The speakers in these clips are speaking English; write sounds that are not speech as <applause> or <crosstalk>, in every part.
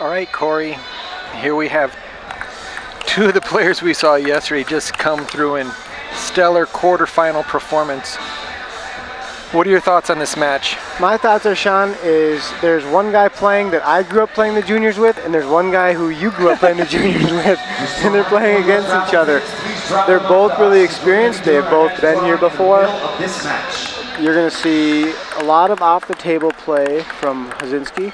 All right, Corey, here we have two of the players we saw yesterday just come through in stellar quarterfinal performance. What are your thoughts on this match? My thoughts are, Sean, is there's one guy playing that I grew up playing the juniors with, and there's one guy who you grew up playing the <laughs> juniors with, and they're playing against each other. They're both really experienced. They have both been here before. You're going to see a lot of off-the-table play from Hazinski,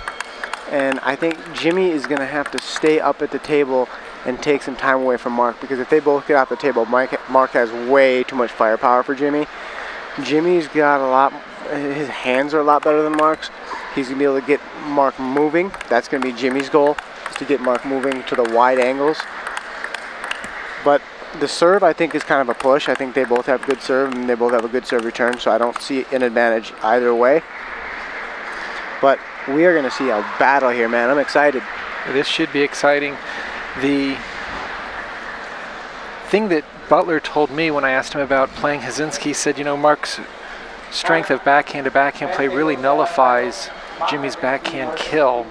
and I think Jimmy is going to have to stay up at the table and take some time away from Mark because if they both get off the table, Mike, Mark has way too much firepower for Jimmy. Jimmy's got a lot, his hands are a lot better than Mark's. He's going to be able to get Mark moving. That's going to be Jimmy's goal, is to get Mark moving to the wide angles. But the serve, I think, is kind of a push. I think they both have good serve and they both have a good serve return, so I don't see an advantage either way. But we are going to see a battle here, man. I'm excited. This should be exciting. The thing that Butler told me when I asked him about playing Hazinski, said, you know, Mark's strength of backhand to backhand play really nullifies Jimmy's backhand kill.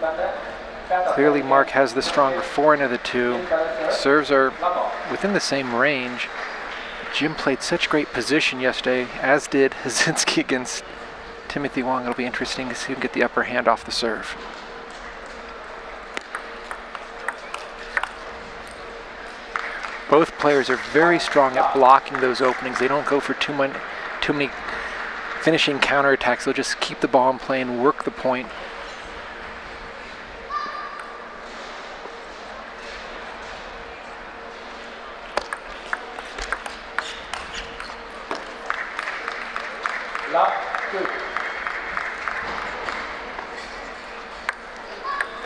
Clearly Mark has the stronger forehand of the two. Serves are within the same range. Jim played such great position yesterday, as did Hazinski <laughs> against Timothy Wang. It'll be interesting to see him get the upper hand off the serve. Both players are very strong at blocking those openings. They don't go for too many, too many finishing counterattacks. They'll just keep the ball in play and work the point.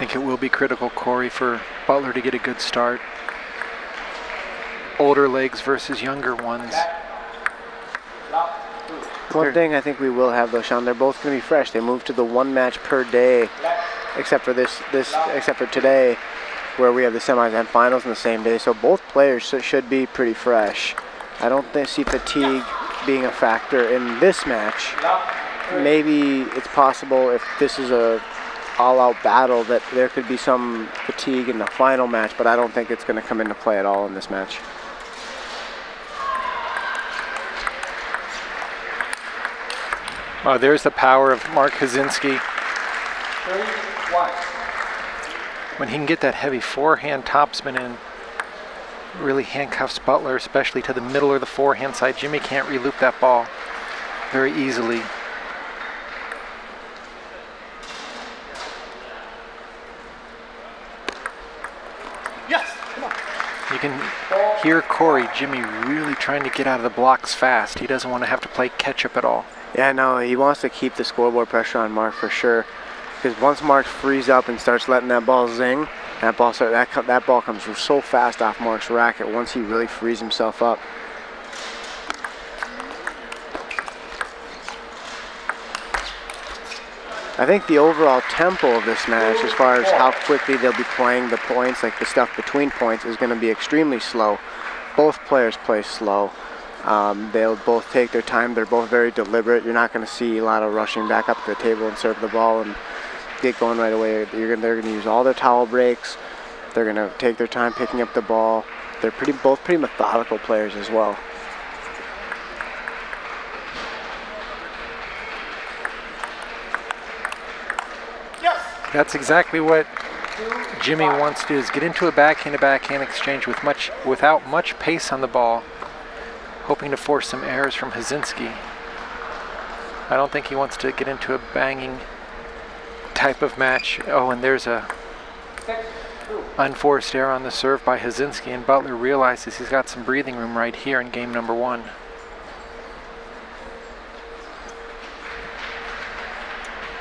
Think it will be critical, Corey, for Butler to get a good start. Older legs versus younger ones. One thing I think we will have though, Sean, they're both going to be fresh. They moved to the one match per day, except for this, this, except for today, where we have the semis and finals in the same day. So both players should be pretty fresh. I don't think, see fatigue being a factor in this match. Maybe it's possible if this is a all-out battle that there could be some fatigue in the final match, but I don't think it's going to come into play at all in this match. Oh, there's the power of Mark Hazinski. When he can get that heavy forehand topspin in, really handcuffs Butler, especially to the middle or the forehand side. Jimmy can't reloop that ball very easily. You can hear Corey, Jimmy, really trying to get out of the blocks fast. He doesn't want to have to play catch up at all. Yeah, no, he wants to keep the scoreboard pressure on Mark for sure. Because once Mark frees up and starts letting that ball zing, that ball start, that that ball comes so fast off Mark's racket once he really frees himself up. I think the overall tempo of this match, as far as how quickly they'll be playing the points, like the stuff between points, is going to be extremely slow. Both players play slow. Um, they'll both take their time. They're both very deliberate. You're not going to see a lot of rushing back up to the table and serve the ball and get going right away. You're gonna, they're going to use all their towel breaks. They're going to take their time picking up the ball. They're pretty both pretty methodical players as well. That's exactly what Jimmy wants to do is get into a backhand-to-backhand exchange with much without much pace on the ball, hoping to force some errors from Hazinski. I don't think he wants to get into a banging type of match. Oh, and there's a unforced error on the serve by Hazinski, and Butler realizes he's got some breathing room right here in game number one.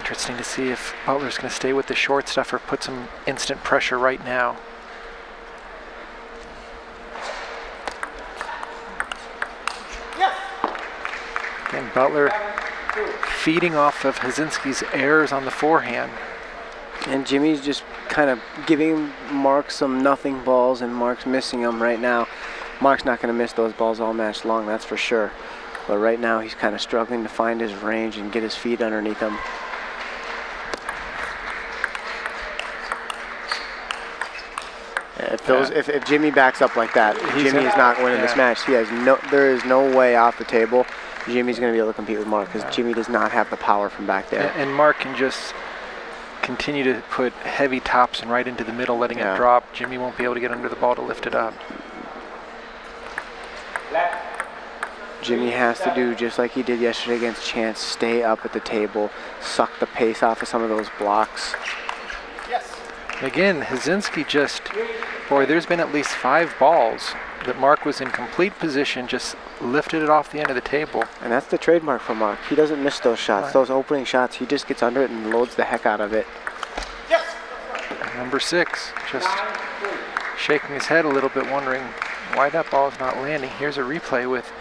Interesting to see if Butler's going to stay with the short stuff or put some instant pressure right now. Again, Butler feeding off of Hazinski's errors on the forehand. And Jimmy's just kind of giving Mark some nothing balls, and Mark's missing them right now. Mark's not going to miss those balls all match long, that's for sure. But right now he's kind of struggling to find his range and get his feet underneath him. If those, Yeah. if, if Jimmy backs up like that, He's Jimmy is not winning this match. He has no, there is no way off the table. Jimmy's going to be able to compete with Mark because Yeah. Jimmy does not have the power from back there. And, and Mark can just continue to put heavy tops and right into the middle, letting Yeah. it drop. Jimmy won't be able to get under the ball to lift it up. Jimmy has to do just like he did yesterday against Chance, stay up at the table, suck the pace off of some of those blocks. Again, Hazinski just, boy, there's been at least five balls that Mark was in complete position, just lifted it off the end of the table. And that's the trademark for Mark. He doesn't miss those shots. Right. Those opening shots, he just gets under it and loads the heck out of it. Yes. Number six, just shaking his head a little bit, wondering why that ball is not landing. Here's a replay with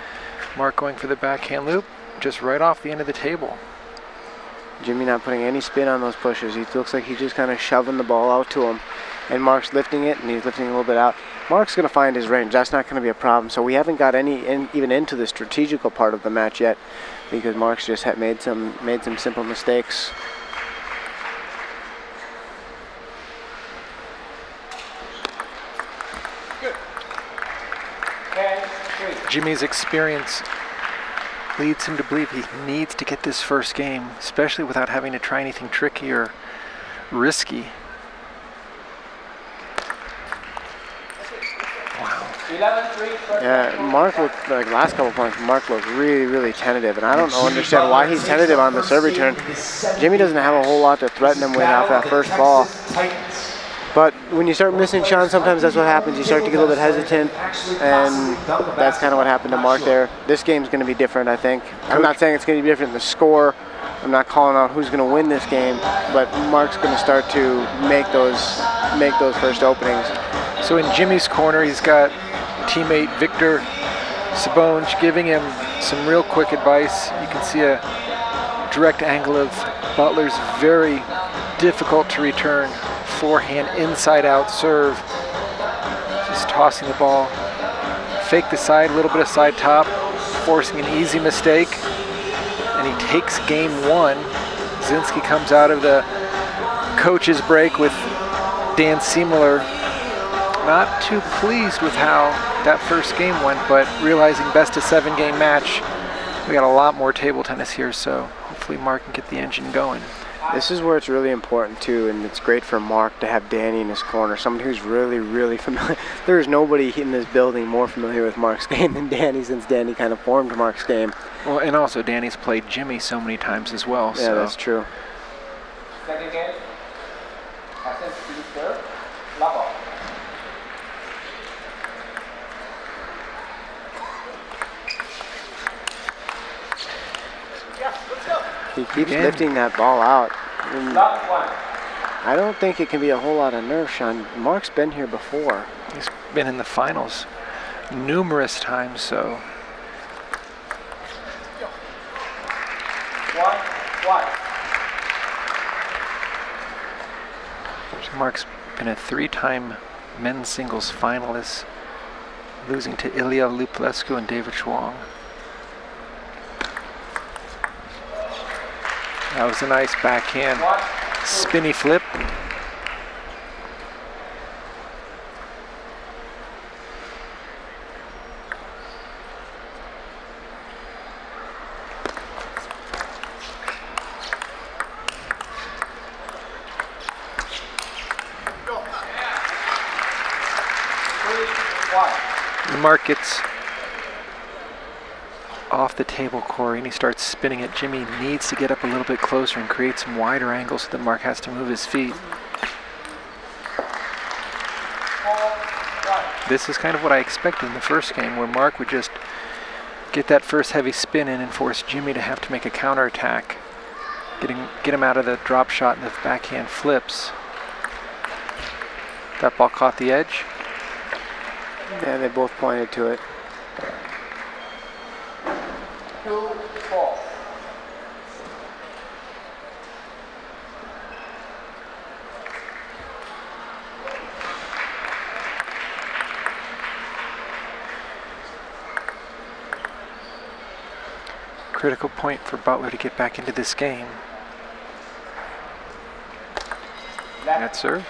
Mark going for the backhand loop, just right off the end of the table. Jimmy not putting any spin on those pushes. He looks like he's just kind of shoving the ball out to him. And Mark's lifting it, and he's lifting a little bit out. Mark's going to find his range. That's not going to be a problem. So we haven't got any in, even into the strategical part of the match yet, because Mark's just had made some made some simple mistakes. Good. Jimmy's experience leads him to believe he needs to get this first game, especially without having to try anything tricky or risky. Wow. Yeah, Mark looked like last couple points. Mark looked really, really tentative, and I don't know, understand why he's tentative on the serve return. Jimmy doesn't have a whole lot to threaten him with off that first ball. But when you start missing Sean, sometimes that's what happens. You start to get a little bit hesitant, and that's kind of what happened to Mark there. This game's going to be different, I think. I'm not saying it's going to be different in the score. I'm not calling out who's going to win this game, but Mark's going to start to make those make those first openings. So in Jimmy's corner, he's got teammate Victor Sabonge giving him some real quick advice. You can see a direct angle of Butler's very difficult to return forehand inside out serve. Just tossing the ball. Fake the side, a little bit of side top, forcing an easy mistake. And he takes game one. Zinski comes out of the coach's break with Dan Seemiller not too pleased with how that first game went, but realizing best of seven game match, we got a lot more table tennis here, so hopefully Mark can get the engine going. This is where it's really important too, and it's great for Mark to have Danny in his corner, someone who's really, really <laughs> familiar. There is nobody in this building more familiar with Mark's <laughs> game than Danny, since Danny kind of formed Mark's game. Well, and also Danny's played Jimmy so many times as well. Yeah, so that's true. Second game, He keeps Again. lifting that ball out. And I don't think it can be a whole lot of nerve, Sean. Mark's been here before. he's been in the finals numerous times, so One, one. Mark's been a three-time men's singles finalist, losing to Ilya Lupulesku and David Zhuang. That was a nice backhand spinny flip. The Mark gets off the table, Corey, and he starts spinning it. Jimmy needs to get up a little bit closer and create some wider angles so that Mark has to move his feet. This is kind of what I expected in the first game, where Mark would just get that first heavy spin in and force Jimmy to have to make a counterattack, getting get him out of the drop shot and the backhand flips. That ball caught the edge. Yeah, they both pointed to it. critical point for Butler to get back into this game. That serve.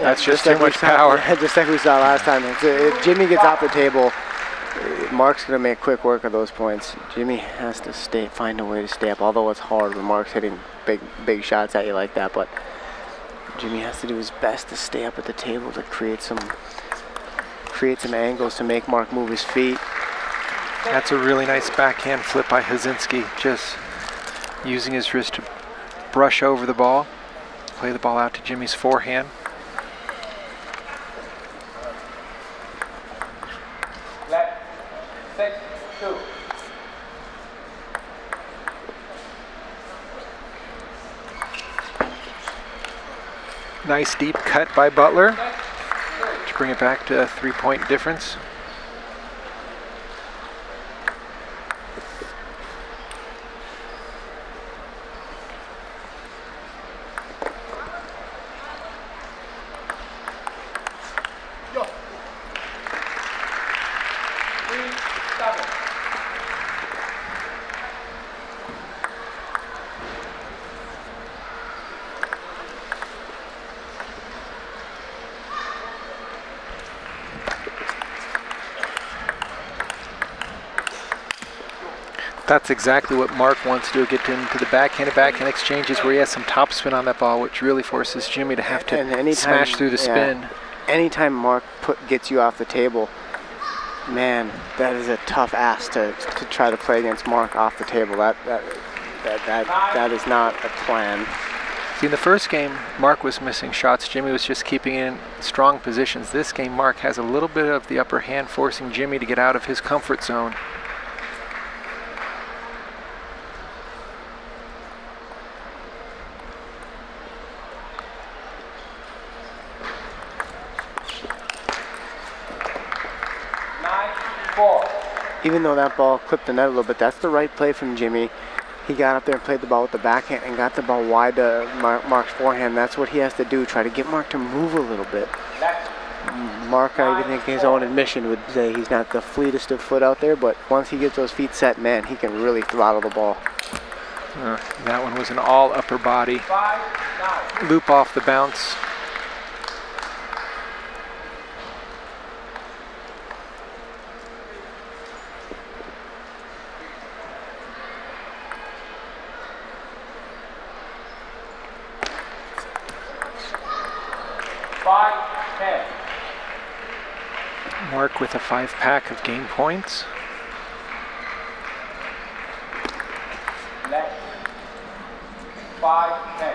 That's just, just too like much power. Saw, <laughs> just like we saw last time. Uh, if Jimmy gets off the table, Mark's gonna make quick work of those points. Jimmy has to stay, find a way to stay up. Although it's hard when Mark's hitting big, big shots at you like that, but Jimmy has to do his best to stay up at the table to create some, create some angles to make Mark move his feet. That's a really nice backhand flip by Hazinski. Just using his wrist to brush over the ball, play the ball out to Jimmy's forehand. Nice deep cut by Butler to bring it back to a three-point difference. Exactly what Mark wants to do, get into the backhand to backhand exchanges where he has some topspin on that ball, which really forces Jimmy to have to And anytime- smash through the yeah. spin. Anytime Mark put gets you off the table, man, that is a tough ass to, to try to play against Mark off the table. That that that that, that is not a plan. See, in the first game, Mark was missing shots. Jimmy was just keeping in strong positions. This game, Mark has a little bit of the upper hand, forcing Jimmy to get out of his comfort zone. Nine, four. Even though that ball clipped the net a little bit, that's the right play from Jimmy. He got up there and played the ball with the backhand and got the ball wide to Mar- Mark's forehand. That's what he has to do. Try to get Mark to move a little bit. Mark, I even think his own admission would say he's not the fleetest of foot out there, but once he gets those feet set, man, he can really throttle the ball. Uh, that one was an all upper body. Loop off the bounce. Five, ten. Mark with a five pack of game points. Left. Five, ten.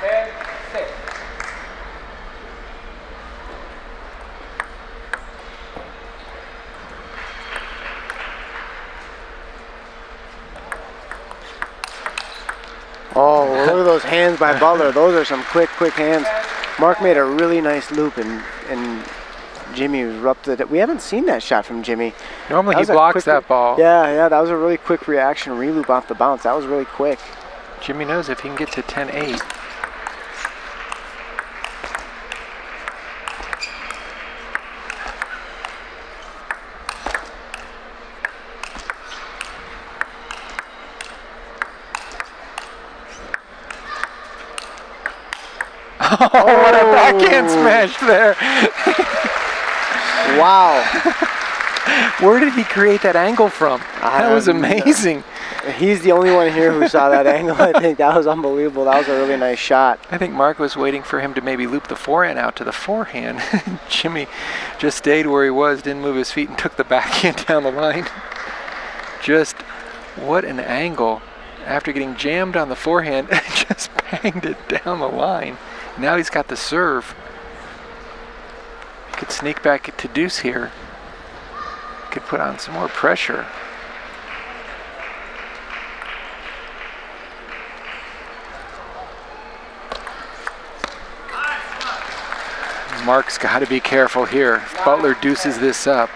Ten, six. Oh, look at those hands by Butler. Those are some quick, quick hands. Mark made a really nice loop, and and Jimmy erupted. it. We haven't seen that shot from Jimmy. Normally he blocks that ball. Yeah, yeah, that was a really quick reaction, reloop off the bounce. That was really quick. Jimmy knows if he can get to 10-8, Oh, what a oh. backhand smash there. <laughs> Wow. Where did he create that angle from? I That was don't know. amazing. He's the only one here who saw that <laughs> angle. I think that was unbelievable. That was a really nice shot. I think Mark was waiting for him to maybe loop the forehand out to the forehand. <laughs> Jimmy just stayed where he was, didn't move his feet, and took the backhand down the line. Just what an angle. After getting jammed on the forehand, just banged it down the line. Now he's got the serve. He could sneak back to deuce here. Could put on some more pressure. Mark's got to be careful here. If Butler deuces this up,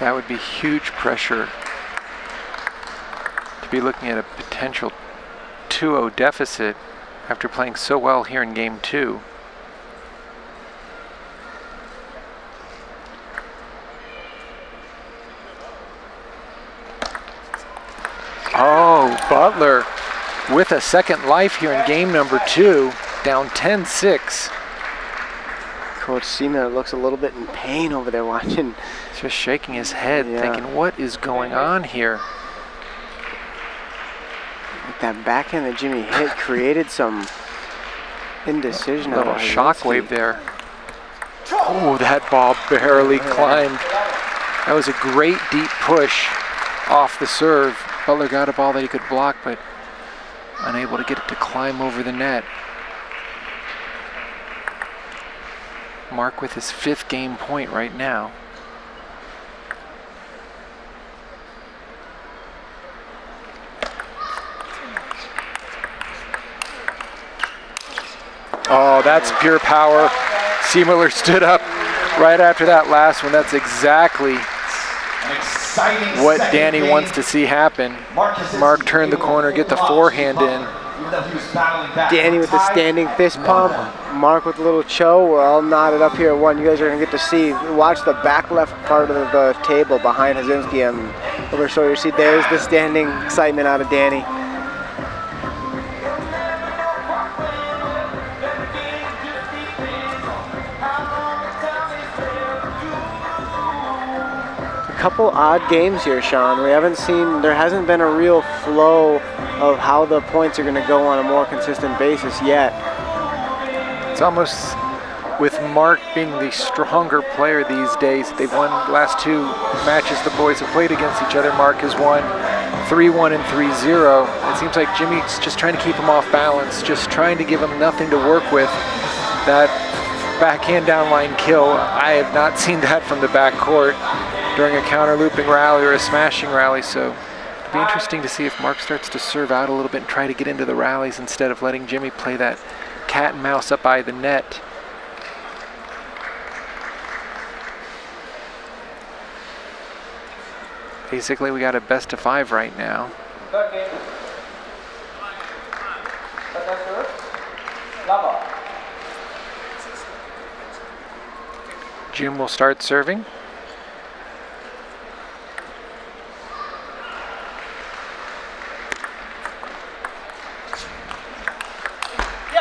that would be huge pressure to be looking at a potential 2-0 deficit after playing so well here in game two. Oh, Butler with a second life here in game number two, down 10-6. Coach Seaman looks a little bit in pain over there <laughs> watching. Just shaking his head, yeah. thinking, what is going on here? Like that backhand that Jimmy hit created some indecision. A little shockwave there. Oh, that ball barely climbed. That was a great deep push off the serve. Butler got a ball that he could block, but unable to get it to climb over the net. Mark with his fifth game point right now. Oh, that's pure power. Seemiller stood up right after that last one. That's exactly what Danny game. wants to see happen. Mark, Hazinski Mark turned the corner, get the forehand in. Butler, even though he was battling back. Danny with the standing fist pump. Mark with a little chow. We're all knotted up here at one. You guys are gonna get to see. Watch the back left part of the table behind Hazinski and over so you see there's the standing excitement out of Danny. Couple odd games here, Sean. We haven't seen. There hasn't been a real flow of how the points are going to go on a more consistent basis yet. It's almost with Mark being the stronger player these days. They've won the last two matches the boys have played against each other. Mark has won 3-1 and 3-0. It seems like Jimmy's just trying to keep him off balance, just trying to give him nothing to work with. That backhand downline kill, I have not <laughs> seen that from the back court during a counter looping rally or a smashing rally. So it'll be interesting to see if Mark starts to serve out a little bit and try to get into the rallies instead of letting Jimmy play that cat and mouse up by the net. Basically, we got a best of five right now. Jim will start serving.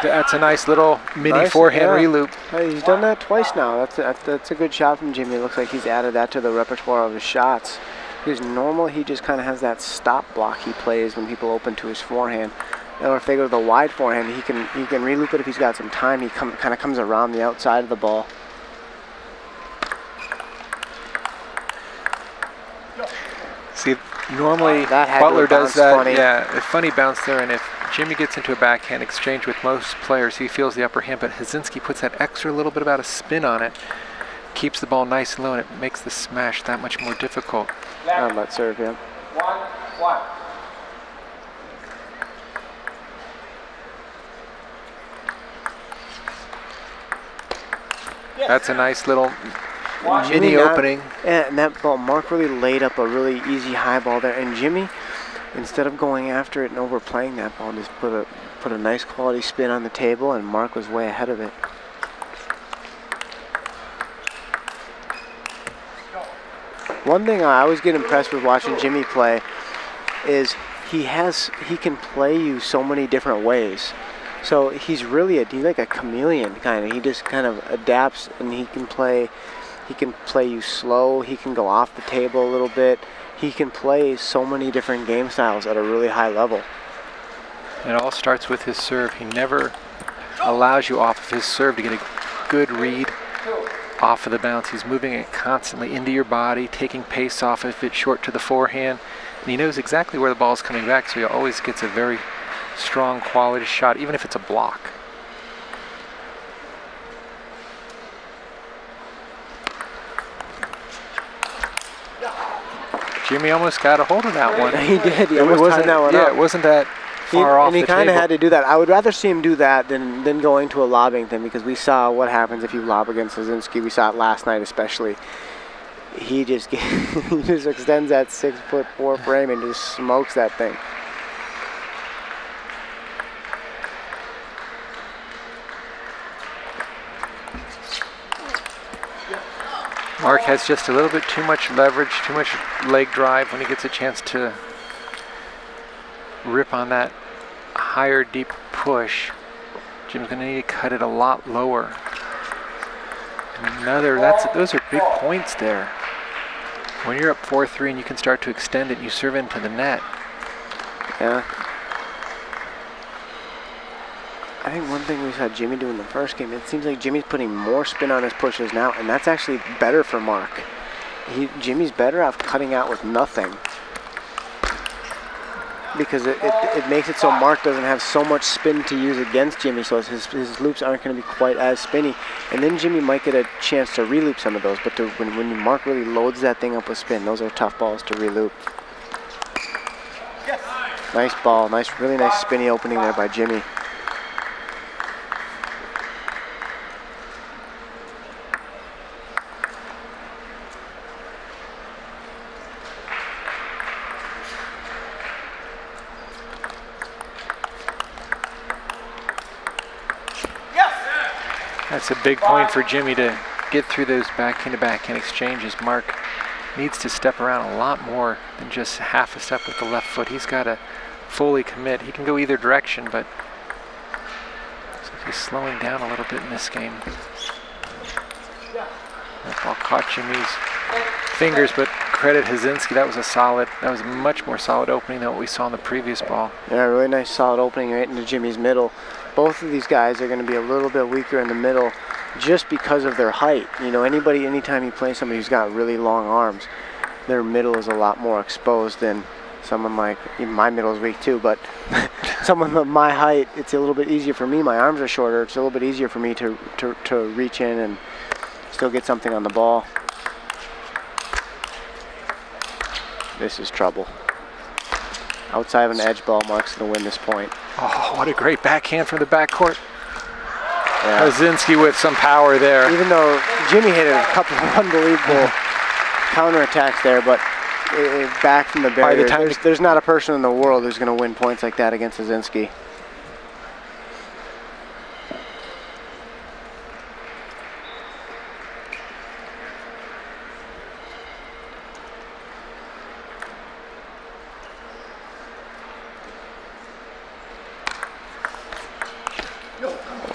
That's a nice little mini Nice, forehand yeah. reloop. Hey, he's done that twice now. That's a, that's a good shot from Jimmy. It looks like he's added that to the repertoire of his shots. Because normal, he just kind of has that stop block he plays when people open to his forehand. Or if they go to the wide forehand, he can he can reloop it if he's got some time. He come, kind of comes around the outside of the ball. See, normally That had to Butler does that. funny. Yeah, a funny bounce there, and if Jimmy gets into a backhand exchange with most players, he feels the upper hand. But Hazinski puts that extra little bit about a spin on it, keeps the ball nice and low, and it makes the smash that much more difficult. How Left. about serve him? One. One. That's a nice little One. mini Jimmy uh, opening. Yeah, and that ball, Mark really laid up a really easy high ball there. And Jimmy, instead of going after it and overplaying that ball, just put a put a nice quality spin on the table, and Mark was way ahead of it. One thing I always get impressed with watching Jimmy play is he has he can play you so many different ways. So he's really a he's like a chameleon kind of. He just kind of adapts and he can play he can play you slow, he can go off the table a little bit. He can play so many different game styles at a really high level. It all starts with his serve. He never allows you off of his serve to get a good read off of the bounce. He's moving it constantly into your body, taking pace off if it's short to the forehand. And he knows exactly where the ball is coming back, so he always gets a very strong quality shot, even if it's a block. Jimmy almost got a hold of that one. <laughs> He did. He It almost wasn't that one yeah, up. it wasn't that He- far off and he kind of had to do that. I would rather see him do that than than going to a lobbing thing because we saw what happens if you lob against Hazinski. We saw it last night, especially. He just <laughs> he just extends that six foot four frame and just smokes that thing. Mark has just a little bit too much leverage, too much leg drive when he gets a chance to rip on that higher deep push, Jim's going to need to cut it a lot lower. Another, that's those are big points there. When you're up 4-3 and you can start to extend it, you serve into the net. Yeah. I think one thing we saw Jimmy do in the first game, it seems like Jimmy's putting more spin on his pushes now, and that's actually better for Mark. He, Jimmy's better off cutting out with nothing because it, it, it makes it so Mark doesn't have so much spin to use against Jimmy, so his, his loops aren't going to be quite as spinny. And then Jimmy might get a chance to reloop some of those, but to, when, when Mark really loads that thing up with spin, those are tough balls to reloop. Nice ball, nice, really nice spinny opening there by Jimmy. That's a big point for Jimmy to get through those backhand to backhand exchanges. Mark needs to step around a lot more than just half a step with the left foot. He's got to fully commit. He can go either direction, but he's slowing down a little bit in this game. That ball caught Jimmy's fingers, but credit Hazinski. That was a solid, that was a much more solid opening than what we saw in the previous ball. Yeah, really nice solid opening right into Jimmy's middle. Both of these guys are going to be a little bit weaker in the middle just because of their height. You know, anybody, anytime you play somebody who's got really long arms, their middle is a lot more exposed than someone like, even my middle is weak too, but <laughs> someone of my height, it's a little bit easier for me. My arms are shorter. It's a little bit easier for me to, to, to reach in and still get something on the ball. This is trouble. Outside of an edge ball, Mark's going to win this point. Oh, what a great backhand from the backcourt. Yeah. Hazinski with some power there. Even though Jimmy hit a couple of <laughs> unbelievable counterattacks there, but uh, back from the By barrier, the time there's, there's not a person in the world who's going to win points like that against Hazinski.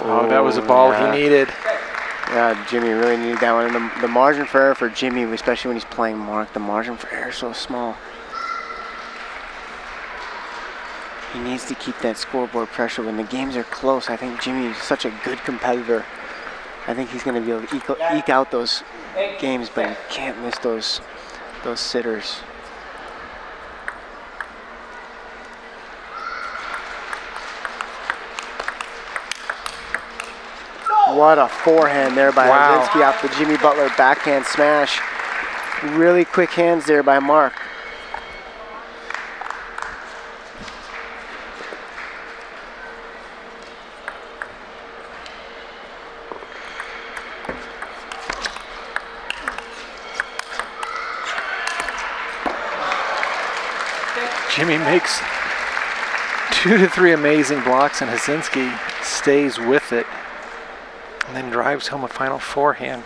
Oh, that was a ball yeah. he needed. Yeah, Jimmy really needed that one. And the, the margin for error for Jimmy, especially when he's playing Mark, the margin for error is so small. He needs to keep that scoreboard pressure when the games are close. I think Jimmy is such a good competitor. I think he's going to be able to eke, eke out those games, but he can't miss those those sitters. What a forehand there by Wow. Off the Jimmy Butler backhand smash. Really quick hands there by Mark. Jimmy makes two to three amazing blocks, and Hazinski stays with it and then drives home a final forehand.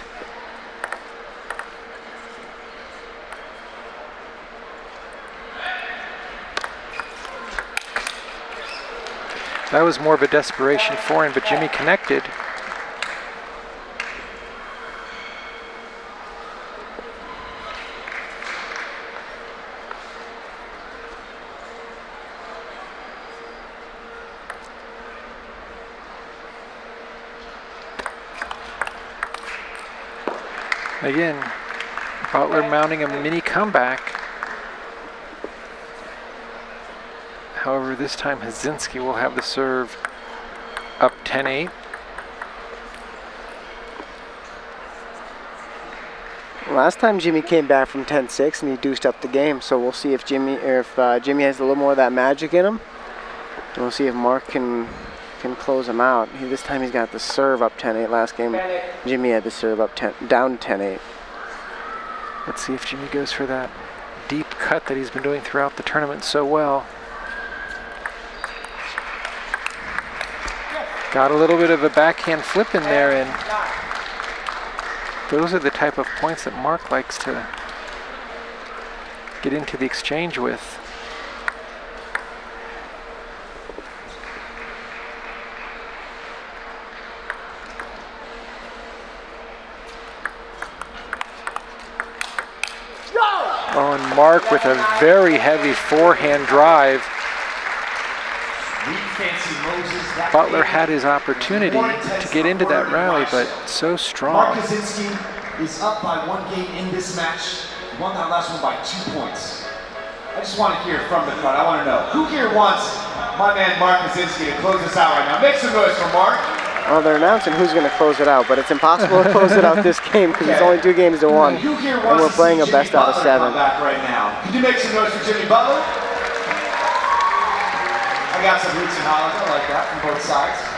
That was more of a desperation forehand, but Jimmy connected. Again, Butler mounting a mini comeback. However, this time Hazinski will have the serve up 10-8. Last time Jimmy came back from 10-6 and he deuced up the game, so we'll see if Jimmy or if uh, Jimmy has a little more of that magic in him. And we'll see if Mark can can close him out. He, this time he's got the serve up 10-8. Last game Jimmy had the serve up 10 down 10-8. Let's see if Jimmy goes for that deep cut that he's been doing throughout the tournament so well. Got a little bit of a backhand flip in there, and those are the type of points that Mark likes to get into the exchange with. Oh, and Mark with a very heavy forehand drive. Butler had his opportunity to get into that rally, but so strong. Mark is up by one game in this match. He won that last one by two points. I just want to hear from the crowd. I want to know who here wants my man Mark Hazinski to close us out right now. Make some noise for Mark. Well, they're announcing who's going to close it out, but it's impossible to close it out this <laughs> game because it's only two games to one, and we're playing a best out of seven. Back right now. Could you make some noise for Jimmy Butler? I got some hoots and hollers. I like that from both sides.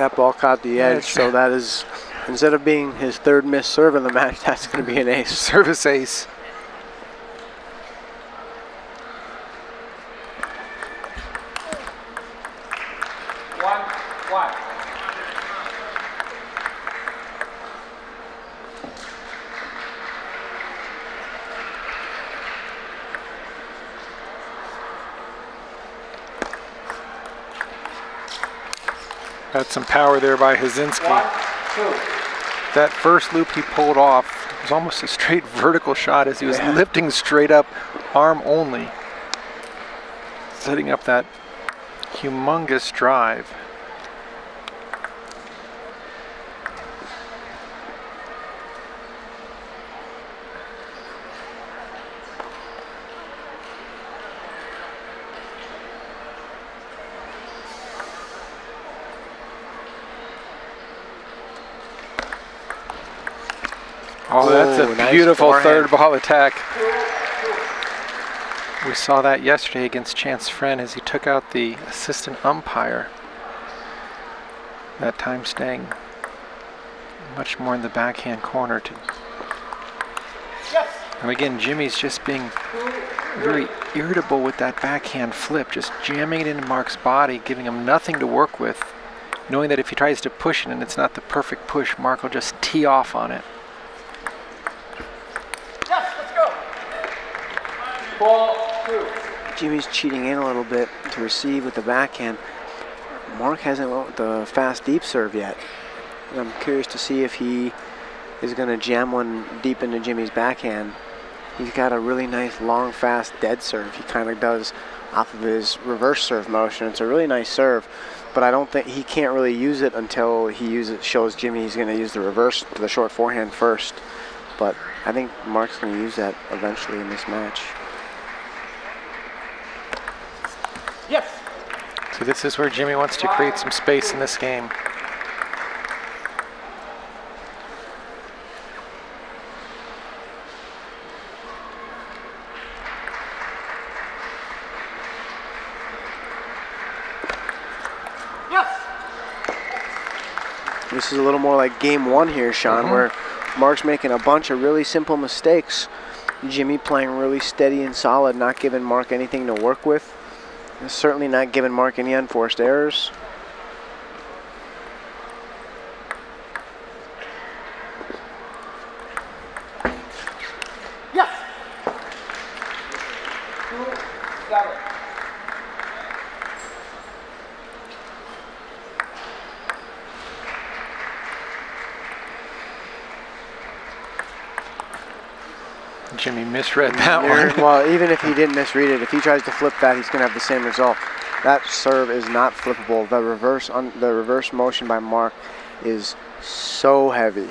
That ball caught the edge, so that is, instead of being his third missed serve in the match, <laughs> that's going to be an ace. Service ace. Some power there by Hazinski. That first loop he pulled off was almost a straight <laughs> vertical shot as he was lifting straight up, arm only. Setting up that humongous drive. Oh, that's Ooh, a nice beautiful forehand. third ball attack. We saw that yesterday against Chance Friend as he took out the assistant umpire. That time staying much more in the backhand corner to and again Jimmy's just being very irritable with that backhand flip, just jamming it into Mark's body, giving him nothing to work with, knowing that if he tries to push it and it's not the perfect push, Mark will just tee off on it. Four, two. Jimmy's cheating in a little bit to receive with the backhand. Mark hasn't went with the fast deep serve yet. And I'm curious to see if he is going to jam one deep into Jimmy's backhand. He's got a really nice long fast dead serve. He kind of does off of his reverse serve motion. It's a really nice serve, but I don't think he can't really use it until he uses shows Jimmy he's going to use the reverse to the short forehand first. But I think Mark's going to use that eventually in this match. Yes. So this is where Jimmy wants to create some space in this game. Yes. This is a little more like game one here, Sean, mm-hmm. where Mark's making a bunch of really simple mistakes. Jimmy playing really steady and solid, not giving Mark anything to work with. Certainly not giving Mark any unforced errors. Yes. Two, seven. Jimmy misread mm, that There- one. well, even if he didn't misread it, if he tries to flip that, he's going to have the same result. That serve is not flippable. The reverse, the reverse motion by Mark is so heavy.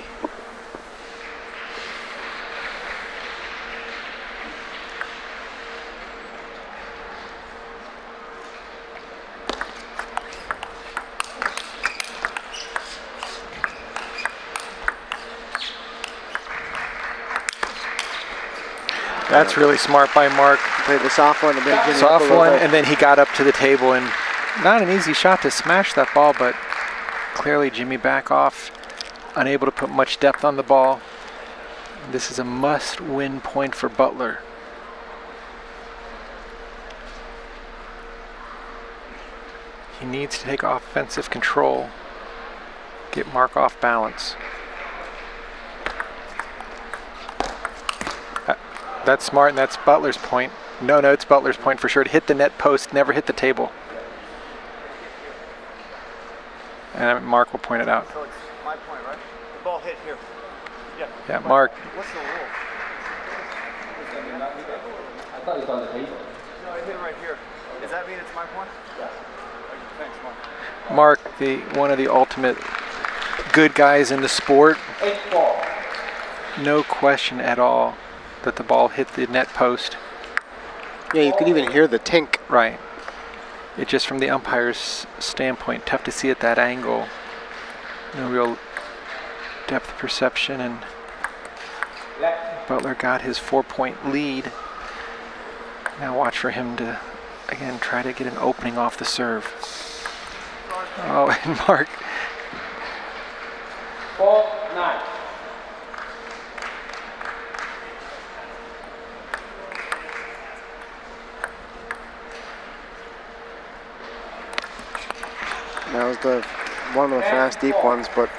That's really smart by Mark. Played the soft one to bring Jimmy up a Soft one, and then he got up to the table, and not an easy shot to smash that ball, but clearly Jimmy back off, unable to put much depth on the ball. This is a must-win point for Butler. He needs to take offensive control, get Mark off balance. That's smart, and that's Butler's point. No, no, it's Butler's point for sure. To hit the net post, never hit the table. And Mark will point it out. So it's my point, right? The ball hit here. Yeah, Yeah, Mark. What's the rule? I thought it was on the table. No, it hit right here. Does that mean it's my point? Yes. Thanks, Mark. Mark, the one of the ultimate good guys in the sport. Eight ball. No question at all that the ball hit the net post. Yeah, you can even hear the tink. Right. It just from the umpire's standpoint, tough to see at that angle. No real depth perception, and Butler got his four-point lead. Now watch for him to, again, try to get an opening off the serve. Oh, <laughs> and Mark Four, nine. That was the one of the fast deep ones, but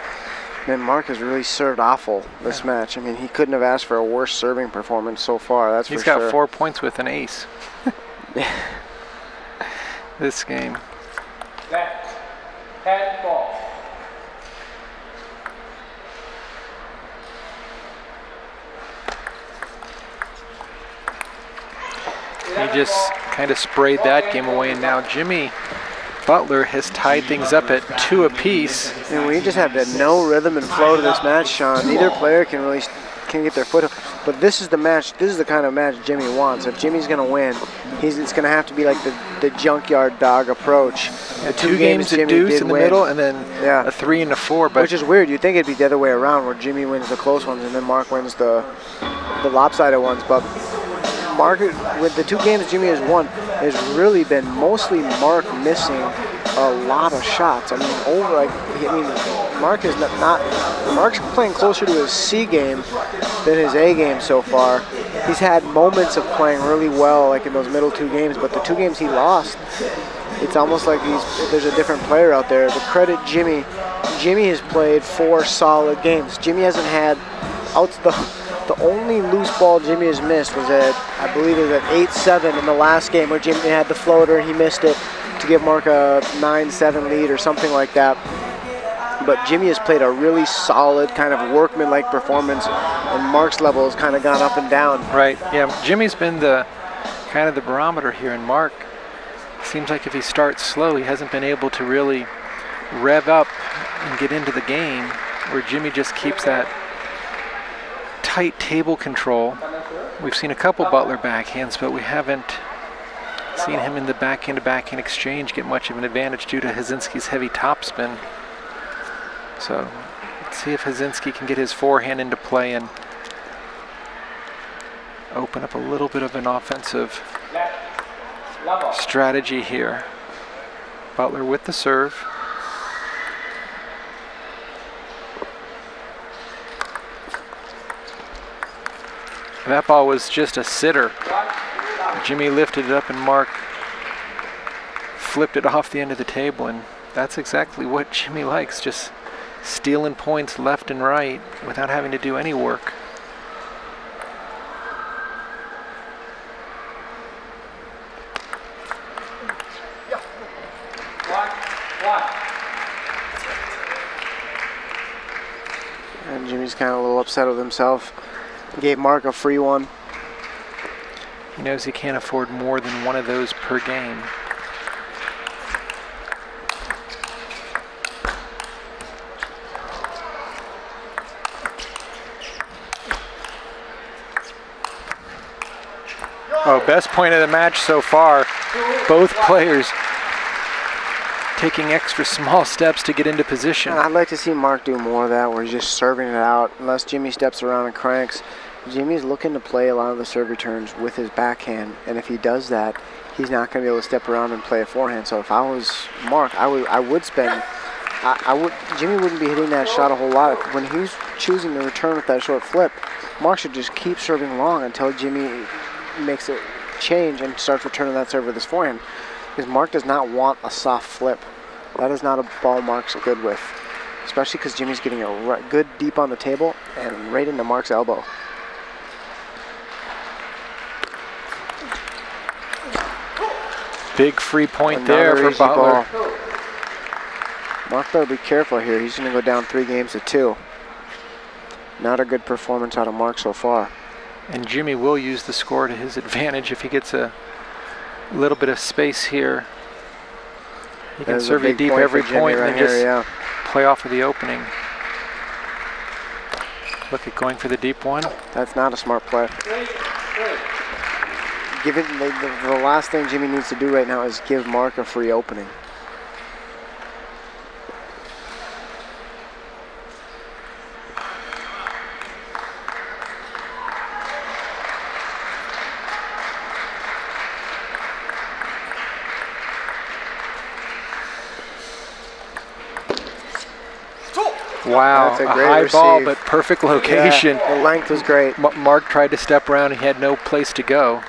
man, Mark has really served awful this match. I mean, he couldn't have asked for a worse serving performance so far. That's He's for got sure. four points with an ace. <laughs> this game. Left. Ten ball. He just kind of sprayed that game away, and now Jimmy Butler has tied things up at two apiece. And we just have no rhythm and flow to this match, Sean. Neither player can really can get their foot. But this is the match. This is the kind of match Jimmy wants. If Jimmy's going to win, he's it's going to have to be like the, the junkyard dog approach. The Two, games to Jimmy deuce did in the win, middle, and then Yeah. a three and a four. But which is weird. You'd think it'd be the other way around, where Jimmy wins the close ones and then Mark wins the the lopsided ones. But Mark, with the two games Jimmy has won, has really been mostly Mark missing a lot of shots. I mean, over like I mean, Mark is not, not Mark's playing closer to his C game than his A game so far. He's had moments of playing really well, like in those middle two games, but the two games he lost, it's almost like he's there's a different player out there. The credit Jimmy, Jimmy has played four solid games. Jimmy hasn't had out the the only loose ball Jimmy has missed was at I believe it was at eight seven in the last game where Jimmy had the floater and he missed it give Mark a nine seven lead or something like that. But Jimmy has played a really solid kind of workman-like performance, and Mark's level has kind of gone up and down. right, yeah, Jimmy's been the kind of the barometer here, and Mark seems like if he starts slow, he hasn't been able to really rev up and get into the game. Where Jimmy just keeps that tight table control. We've seen a couple Butler backhands, but we haven't seen him in the backhand to backhand exchange get much of an advantage due to Hazinski's heavy topspin. So let's see if Hazinski can get his forehand into play and open up a little bit of an offensive strategy here. Butler with the serve. That ball was just a sitter. Jimmy lifted it up and Mark flipped it off the end of the table and that's exactly what Jimmy likes, just stealing points left and right without having to do any work. And Jimmy's kind of a little upset with himself. Gave Mark a free one. He knows he can't afford more than one of those per game. Oh, best point of the match so far. Both players taking extra small steps to get into position. I'd like to see Mark do more of that, where he's just serving it out. Unless Jimmy steps around and cranks, Jimmy's looking to play a lot of the serve returns with his backhand, and if he does that, he's not going to be able to step around and play a forehand. So if I was Mark, I would I would spend. I, I would Jimmy wouldn't be hitting that shot a whole lot when he's choosing to return with that short flip. Mark should just keep serving long until Jimmy makes a change and starts returning that serve with his forehand. Because Mark does not want a soft flip. That is not a ball Mark's good with, especially because Jimmy's getting a good deep on the table and right into Mark's elbow. Big free point Another there for Butler. ball. Better be careful here. He's going to go down three games to two. Not a good performance out of Mark so far. And Jimmy will use the score to his advantage if he gets a little bit of space here. He can That is a serve you deep point every point right and here, just yeah. play off of the opening. Look at going for the deep one. That's not a smart play. Give it, the, the, the last thing Jimmy needs to do right now is give Mark a free opening. Wow, That's a a, great high ball, but perfect location. Yeah, the length was great. Ma- Mark tried to step around he had no place to go.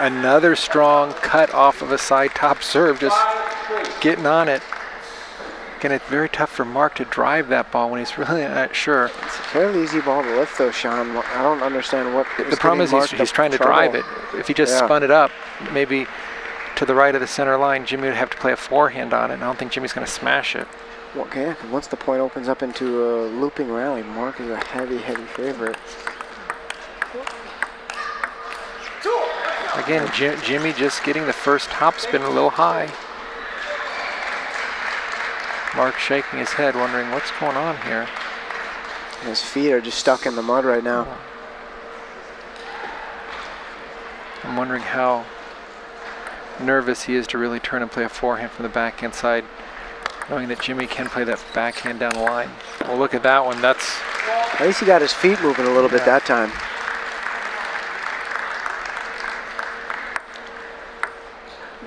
Another strong cut off of a side top serve, just getting on it. Again, it's very tough for Mark to drive that ball when he's really not sure. It's a fairly easy ball to lift, though, Sean. I don't understand what. The problem is he's, he's trying to drive it. If he just Yeah. spun it up, maybe to the right of the center line, Jimmy would have to play a forehand on it. and I don't think Jimmy's going to smash it. Okay, once the point opens up into a looping rally, Mark is a heavy, heavy favorite. Again, Ji- Jimmy just getting the first top spin a little high. Mark shaking his head, wondering what's going on here. His feet are just stuck in the mud right now. I'm wondering how nervous he is to really turn and play a forehand from the backhand side, knowing that Jimmy can play that backhand down the line. Well, look at that one. That's At least he got his feet moving a little bit that time.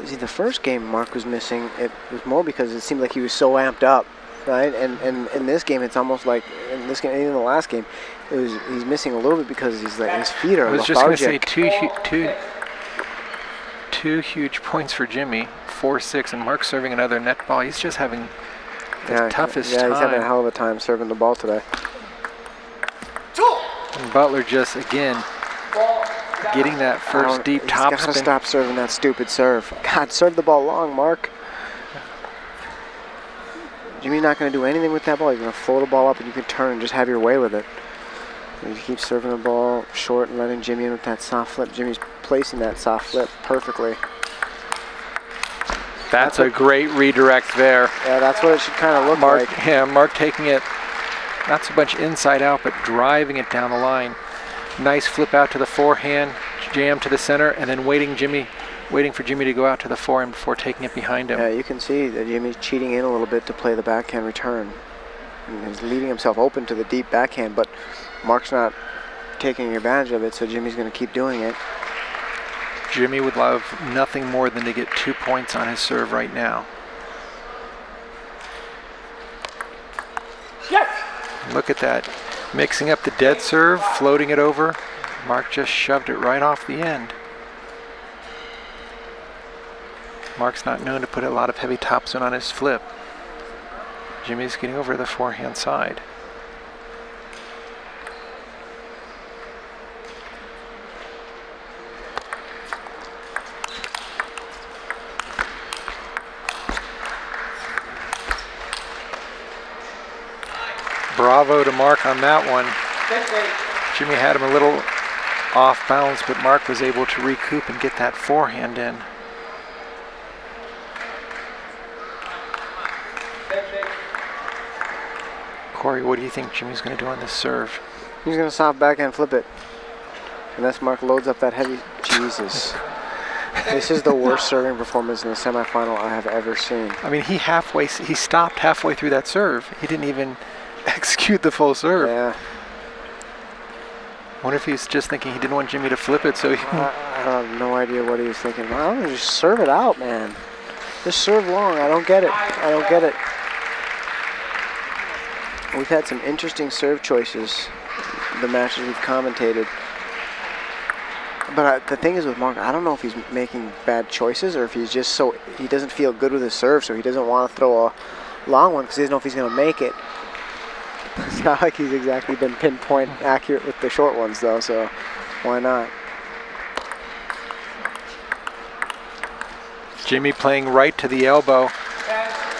See, the first game Mark was missing, it was more because it seemed like he was so amped up, right? And and in this game, it's almost like in this game, even in the last game, it was he's missing a little bit because he's like his feet are I was just going to say lethargic. two, hu- two, two huge points for Jimmy, four six, and Mark serving another net ball. He's just having the yeah, toughest yeah, he's having a hell of a time serving the ball today. And Butler just again getting that first don't- deep top gotta spin. stop serving that stupid serve. God, serve the ball long, Mark. Jimmy's not going to do anything with that ball. He's going to float the ball up, and you can turn and just have your way with it. And you keep serving the ball short and letting Jimmy in with that soft flip. Jimmy's placing that soft flip perfectly. That's a great redirect there. Yeah, that's what it should kind of look Mark, like. <laughs> yeah, Mark taking it not so much inside out, but driving it down the line. Nice flip out to the forehand, jam to the center, and then waiting Jimmy, waiting for Jimmy to go out to the forehand before taking it behind him. Yeah, you can see that Jimmy's cheating in a little bit to play the backhand return. And he's leaving himself open to the deep backhand, but Mark's not taking advantage of it, so Jimmy's going to keep doing it. Jimmy would love nothing more than to get two points on his serve right now. Yes. Look at that. Mixing up the dead serve, floating it over. Mark just shoved it right off the end. Mark's not known to put a lot of heavy topspin on his flip. Jimmy's getting over the forehand side. Bravo to Mark on that one. Jimmy had him a little off balance, but Mark was able to recoup and get that forehand in. Six. Corey, what do you think Jimmy's going to do on this serve? He's going to soft backhand and flip it. Unless Mark loads up that heavy. Jesus. This is the worst serving performance in the semifinal I have ever seen. I mean, he halfway he stopped halfway through that serve. He didn't even <laughs> execute the full serve. Yeah, Wonder if he's just thinking he didn't want Jimmy to flip it, so he I, I have no idea what he was thinking. I don't just serve it out, man. Just serve long. I don't get it. I don't get it. We've had some interesting serve choices, the matches we've commentated. But I, the thing is with Mark, I don't know if he's making bad choices or if he's just so he doesn't feel good with his serve, so he doesn't want to throw a long one because he doesn't know if he's going to make it. <laughs> It's not like he's exactly been pinpoint accurate with the short ones though, so why not? Jimmy playing right to the elbow,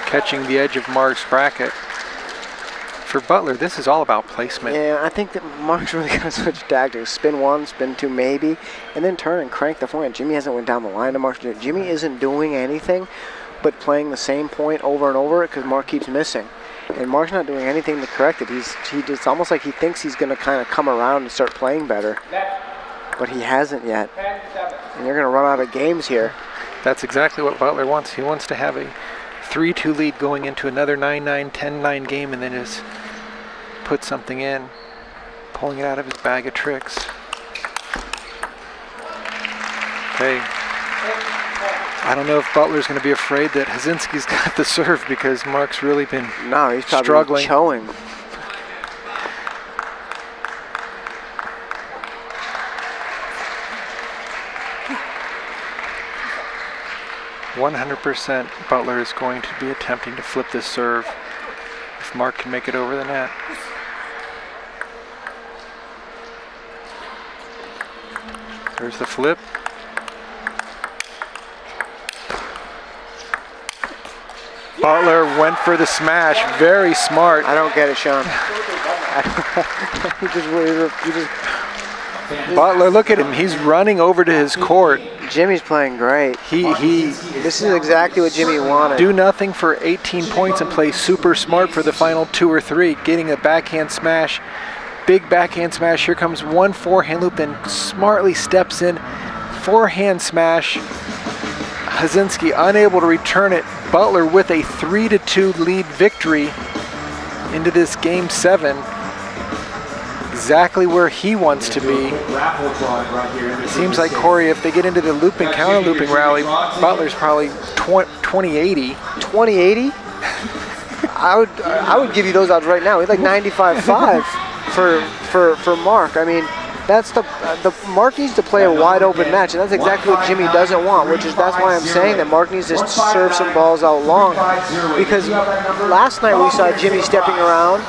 catching the edge of Mark's bracket. For Butler, this is all about placement. Yeah, I think that Mark's really <laughs> gonna switch tactics. Spin one, spin two, maybe, and then turn and crank the forehand. Jimmy hasn't went down the line to Mark. Jimmy isn't doing anything but playing the same point over and over because Mark keeps missing. And Mark's not doing anything to correct it. He's he it's almost like he thinks he's gonna kind of come around and start playing better, but he hasn't yet. And you're gonna run out of games here. That's exactly what Butler wants. He wants to have a 3-2 lead going into another 9-9, 10-9 game and then just put something in, pulling it out of his bag of tricks. Okay. I don't know if Butler's going to be afraid that Hazinski's <laughs> got the serve because Mark's really been No, he's probably Struggling. showing. One hundred percent Butler is going to be attempting to flip this serve if Mark can make it over the net. There's the flip. Butler went for the smash. Very smart. I don't get it, Sean. <laughs> I just, he just Butler, look at him. He's running over to his court. Jimmy's playing great. He he This is exactly what Jimmy wanted. do nothing for 18 points and play super smart for the final two or three, getting a backhand smash, big backhand smash. Here comes one forehand loop, then smartly steps in, forehand smash. Hazinski unable to return it. Butler with a three to two lead victory into this game seven. Exactly where he wants to be. Raffle drawing right here. in this Seems like. Corey, if they get into the looping, counter looping rally, Butler's probably 20, 2080. 2080. <laughs> I would I would give you those odds right now. He's like 95-5 <laughs> for for for Mark. I mean, that's the uh, the Mark needs to play a wide open match, and that's exactly what Jimmy doesn't want. Which is that's why I'm saying that Mark needs to serve some balls out long, because last night we saw Jimmy stepping around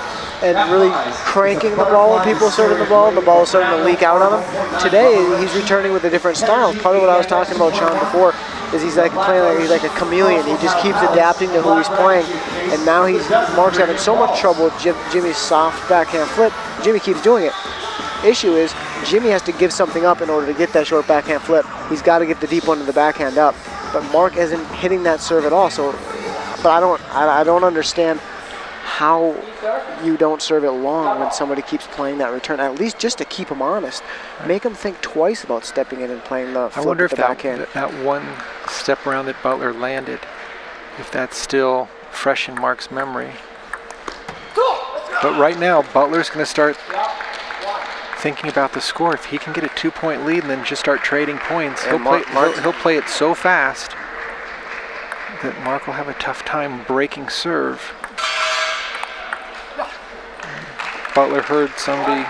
and really cranking the ball when people serving the ball. The ball was starting to leak out on him. Today he's returning with a different style. Part of what I was talking about Sean before is he's like playing like he's like a chameleon. He just keeps adapting to who he's playing. And now he's Mark's having so much trouble with Jim, Jimmy's soft backhand flip. Jimmy keeps doing it. Issue is Jimmy has to give something up in order to get that short backhand flip. He's got to get the deep one to the backhand up. But Mark isn't hitting that serve at all. So, but I don't I, I don't understand how you don't serve it long when somebody keeps playing that return. At least just to keep him honest, make him think twice about stepping in and playing the I wonder if that, backhand. that, that one step around that Butler landed, if that's still fresh in Mark's memory. But right now, Butler's going to start thinking about the score. If he can get a two-point lead and then just start trading points, he'll, play, he'll, he'll play it so fast that Mark will have a tough time breaking serve. Butler heard somebody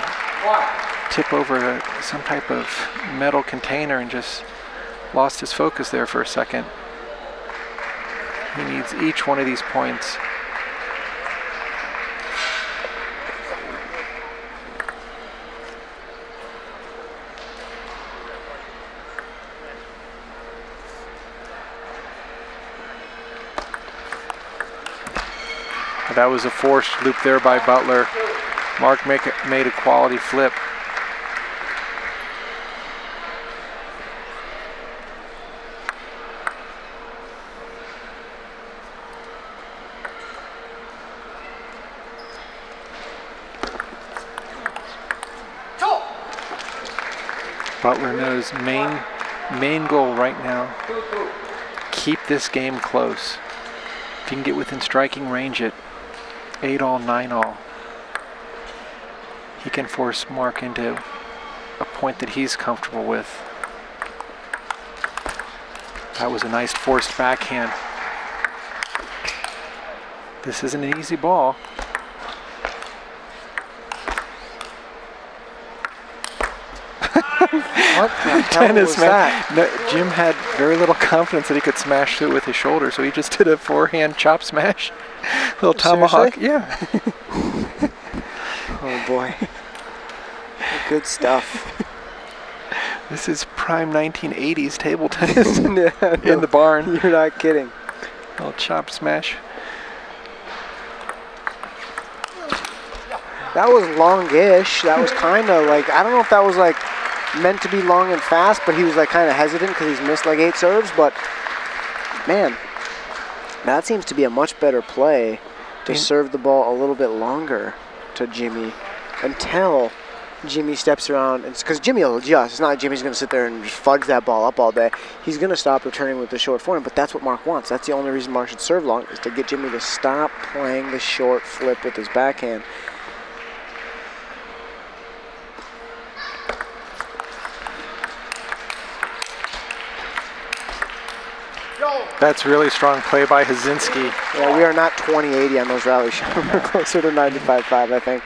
tip over a, some type of metal container and just lost his focus there for a second. He needs each one of these points. That was a forced loop there by Butler. Mark make, made a quality flip. Butler knows main main goal right now, keep this game close. If you can get within striking range at 8 all, 9 all, he can force Mark into a point that he's comfortable with. That was a nice forced backhand. This isn't an easy ball. What the <laughs> hell tennis was man. that? No, Jim had very little confidence that he could smash through it with his shoulder, so he just did a forehand chop smash. Little tomahawk. Yeah. <laughs> Oh boy. Good stuff. <laughs> This is prime 1980s table <laughs> tennis yeah, in the barn. You're not kidding. Little chop smash. That was longish. That was kind of like I don't know if that was like meant to be long and fast, but he was like kind of hesitant because he's missed like eight serves. But man, that seems to be a much better play to serve the ball a little bit longer to Jimmy until Jimmy steps around. And because Jimmy will adjust. It's not like Jimmy's going to sit there and just fudge that ball up all day. He's going to stop returning with the short forehand. But that's what Mark wants. That's the only reason Mark should serve long is to get Jimmy to stop playing the short flip with his backhand. That's really strong play by Hazinski. Yeah, we are not 2080 on those rallies. <laughs> We're closer to 95.5, I think.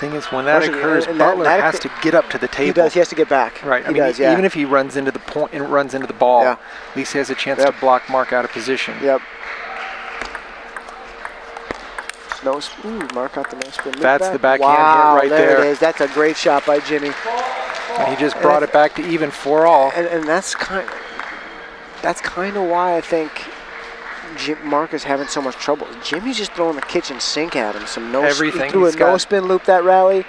Thing is, when that Actually, uh, occurs, and that- Butler that has to get up to the table. He does. He has to get back. Right. He I mean, does. Yeah. even if he runs into the point and runs into the ball, Yeah. at least he has a chance Yep. to block Mark out of position. Yep. No, ooh, Mark got the no spin. That's back. the backhand hit right there. there. it is. That's a great shot by Jimmy. And he just brought it back to even four all. And, and that's kind. That's kind of why I think Jim, Mark is having so much trouble. Jimmy's just throwing the kitchen sink at him. Some no. Everything He threw a no spin loop that rally.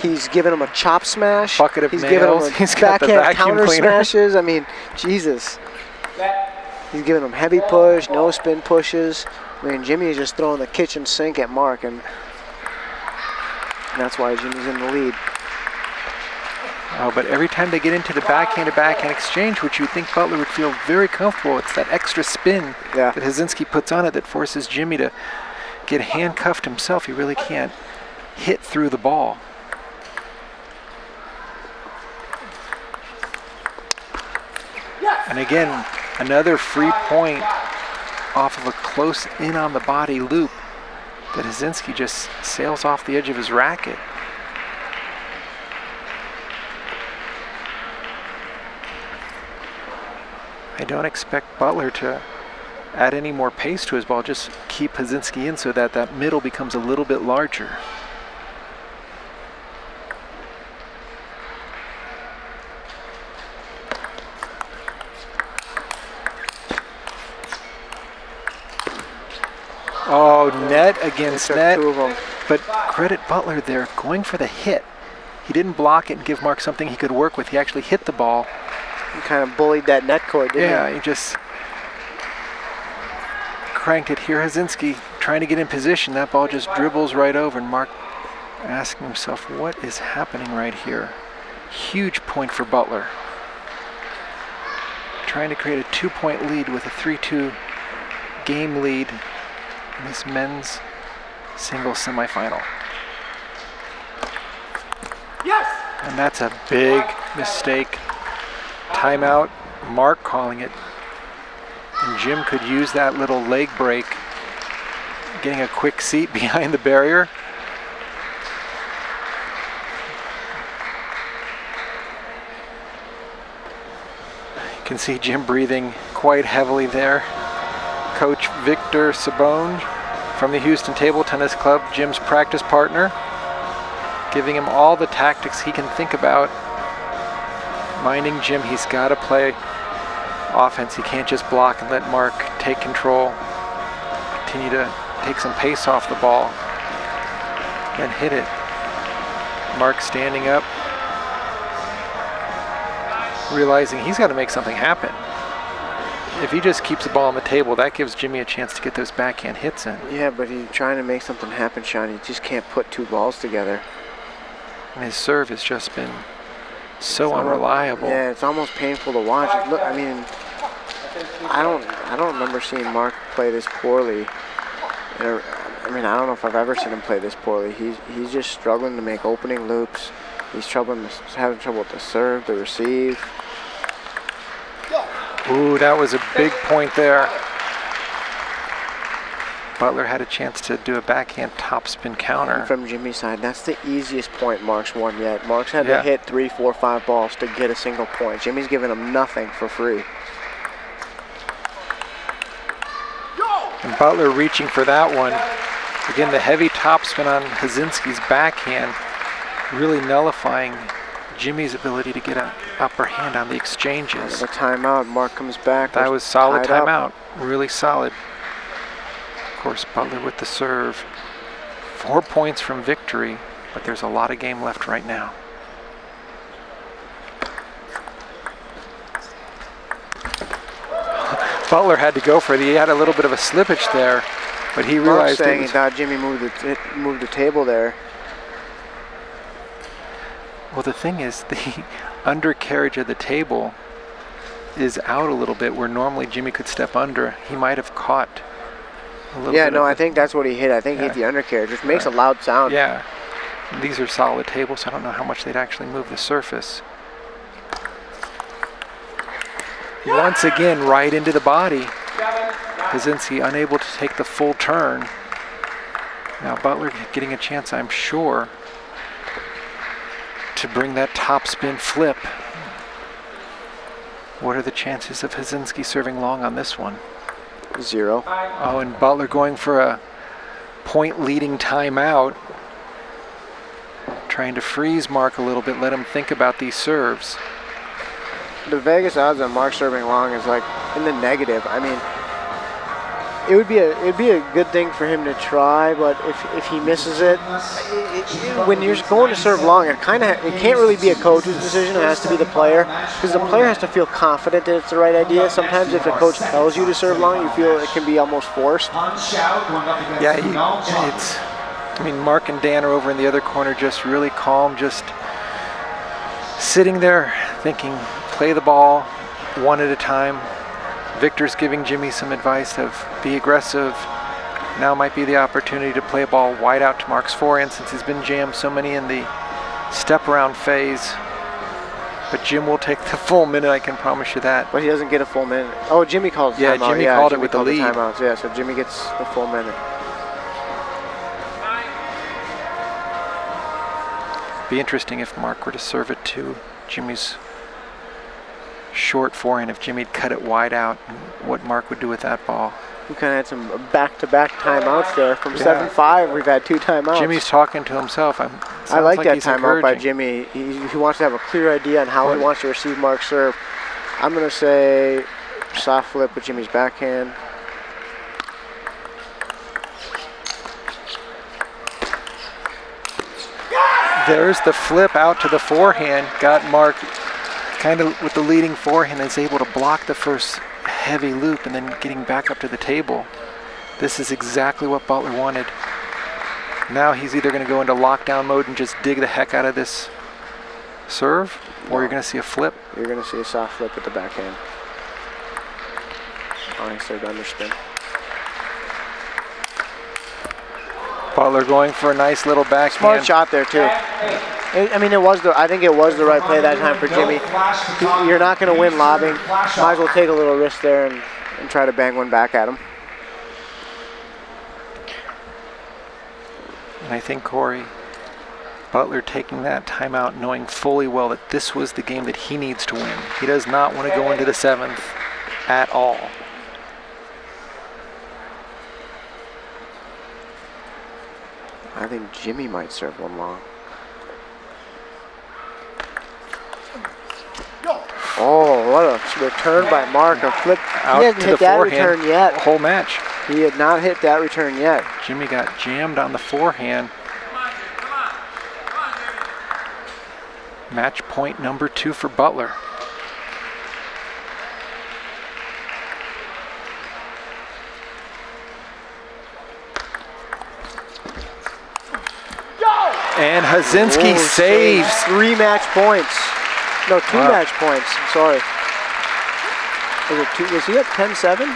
He's giving him a chop smash. Bucket of He's giving him nails. a <laughs> He's backhand counter cleaner. smashes. I mean, Jesus. He's giving him heavy push, no spin pushes. I mean, Jimmy is just throwing the kitchen sink at Mark, and that's why Jimmy's in the lead. Oh, but every time they get into the backhand to backhand exchange, which you would think Butler would feel very comfortable, it's that extra spin Yeah. that Hazinski puts on it that forces Jimmy to get handcuffed himself. He really can't hit through the ball. And again, another free point off of a close in on the body loop that Hazinski just sails off the edge of his racket. I don't expect Butler to add any more pace to his ball. Just keep Hazinski in so that that middle becomes a little bit larger. Oh, net against net. two of them. But credit Butler there, going for the hit. He didn't block it and give Mark something he could work with. He actually hit the ball. He kind of bullied that net cord, didn't Yeah, he? Yeah, he just cranked it. Here, Hazinski trying to get in position. That ball just dribbles right over, and Mark asking himself, what is happening right here? Huge point for Butler. Trying to create a two point lead with a 3 2 game lead in this men's singles semifinal. Yes! And that's a big mistake. Timeout, Mark calling it. And Jim could use that little leg break, getting a quick seat <laughs> behind the barrier. You can see Jim breathing quite heavily there. Coach Victor Sabone from the Houston Table Tennis Club, Jim's practice partner, giving him all the tactics he can think about. Minding Jim, he's got to play offense. He can't just block and let Mark take control. Continue to take some pace off the ball. Then hit it. Mark standing up, realizing he's got to make something happen. If he just keeps the ball on the table, that gives Jimmy a chance to get those backhand hits in. Yeah, but he's trying to make something happen, Sean. He just can't put two balls together. And his serve has just been So unreliable. Yeah, it's almost painful to watch. It Look, I mean, I don't, I don't remember seeing Mark play this poorly. a- I mean, I don't know if I've ever seen him play this poorly. He's he's just struggling to make opening loops. He's troubling, having trouble with the serve, the receive. Ooh, that was a big point there. Butler had a chance to do a backhand topspin counter. From Jimmy's side, that's the easiest point Mark's won yet. Mark's had Yeah. to hit three, four, five balls to get a single point. Jimmy's giving him nothing for free. And Butler reaching for that one. Again, the heavy topspin on Hazinski's backhand, really nullifying Jimmy's ability to get an upper hand on the exchanges. The timeout, Mark comes back. That was solid tied up. timeout. Really solid. Of course, Butler with the serve. Four points from victory, but there's a lot of game left right now. <laughs> Butler had to go for it. He had a little bit of a slippage there, but he realized it saying he thought Jimmy moved the, moved the table there. well, the thing is, <laughs> the undercarriage of the table is out a little bit where normally Jimmy could step under. He might have caught Yeah, no, I think that's what he hit. I think he hit the undercarriage, which makes a loud sound. Yeah. These are solid tables. So I don't know how much they'd actually move the surface. Once again, right into the body. Hazinski unable to take the full turn. Now Butler getting a chance, I'm sure, to bring that top spin flip. What are the chances of Hazinski serving long on this one? Zero. Oh, and Butler going for a point leading timeout. Trying to freeze Mark a little bit, let him think about these serves. The Vegas odds on Mark serving long is like in the negative. I mean, it would be a it'd be a good thing for him to try, but if, if he misses it, when you're going to serve long, it kind of it can't really be a coach's decision. It has to be the player because the player has to feel confident that it's the right idea. Sometimes if a coach tells you to serve long, you feel it can be almost forced. Yeah, it's. I mean, Mark and Dan are over in the other corner, just really calm, just sitting there thinking, play the ball one at a time. Victor's giving Jimmy some advice of be aggressive. Now might be the opportunity to play a ball wide out to Mark's forehand since he's been jammed so many in the step around phase. But Jim will take the <laughs> full minute, I can promise you that. But he doesn't get a full minute. Oh, Jimmy called Yeah, timeout. Jimmy yeah, called it Jimmy with the lead. timeouts. Yeah, so Jimmy gets the full minute. Be interesting if Mark were to serve it to Jimmy's short forehand, if Jimmy'd cut it wide out, what Mark would do with that ball. We kind of had some back-to-back timeouts there. From 7-5, we've had two timeouts. Jimmy's talking to himself. I'm, I sounds like, that timeout by. Jimmy. He, he wants to have a clear idea on how What- he wants to receive Mark's serve. I'm going to say soft flip with Jimmy's backhand. There's the flip out to the forehand. Got Mark kind of with the leading forehand, is able to block the first heavy loop and then getting back up to the table. This is exactly what Butler wanted. Now he's either going to go into lockdown mode and just dig the heck out of this serve, or you're going to see a flip. You're going to see a soft flip with the backhand. Oh, he served underspin. Butler going for a nice little backhand. Smart shot there too. I mean, it was the. I think it was the right play that time for Jimmy. You- You're not going to win lobbing. Might as well take a little risk there and, and try to bang one back at him. And I think Corey Butler taking that timeout, knowing fully well that this was the game that he needs to win. He does not want to go into the seventh at all. I think Jimmy might serve one long. Oh, what a return by Mark. A flip. Out to hit the that forehand. return yet. Whole match. He had not hit that return yet. Jimmy got jammed on the forehand. Match point number two for Butler. And Hazinski Oh, saves. Three match points. No, two Wow. match points. I'm sorry. Was it two? Was he up 10-7?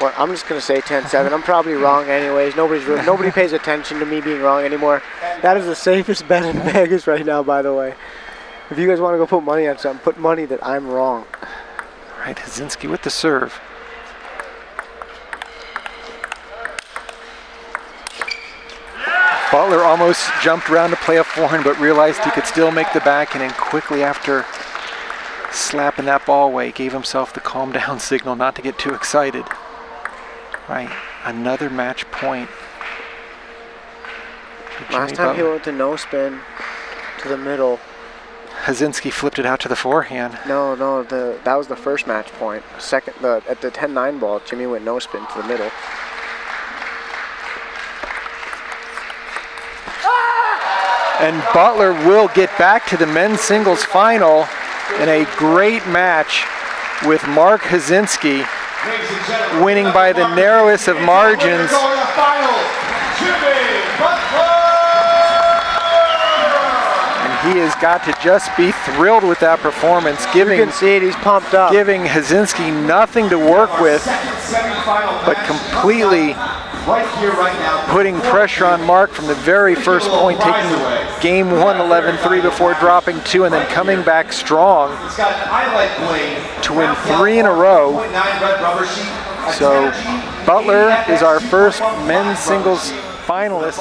Well, I'm just gonna say 10-7. I'm probably <laughs> wrong anyways. Nobody's re- nobody <laughs> pays attention to me being wrong anymore. That is the safest bet in <laughs> Vegas right now, by the way. If you guys want to go put money on something, put money that I'm wrong. Right, Hazinski with the serve. Butler almost jumped around to play a forehand, but realized he could still make the backhand, and then quickly after slapping that ball away, gave himself the calm down <laughs> signal not to get too excited. Right, another match point. Last time he went to no spin to the middle. Hazinski flipped it out to the forehand. No, no, the that was the first match point. Second, the at the 10-9 ball, Jimmy went no spin to the middle. And Butler will get back to the men's singles final in a great match with Mark Hazinski Ladies and gentlemen, winning by the narrowest of margins. Going to the final, Jimmy Butler! And he has got to just be thrilled with that performance, You giving can see it. He's pumped up. giving Hazinski nothing to work with, but completely right here, right now. putting pressure on Mark from the very first point, taking game one 11-3 before dropping two, and then coming back strong He's got an highlight blade to win three in a row. 0.9 red rubber sheet. a So Butler is our first men's singles finalist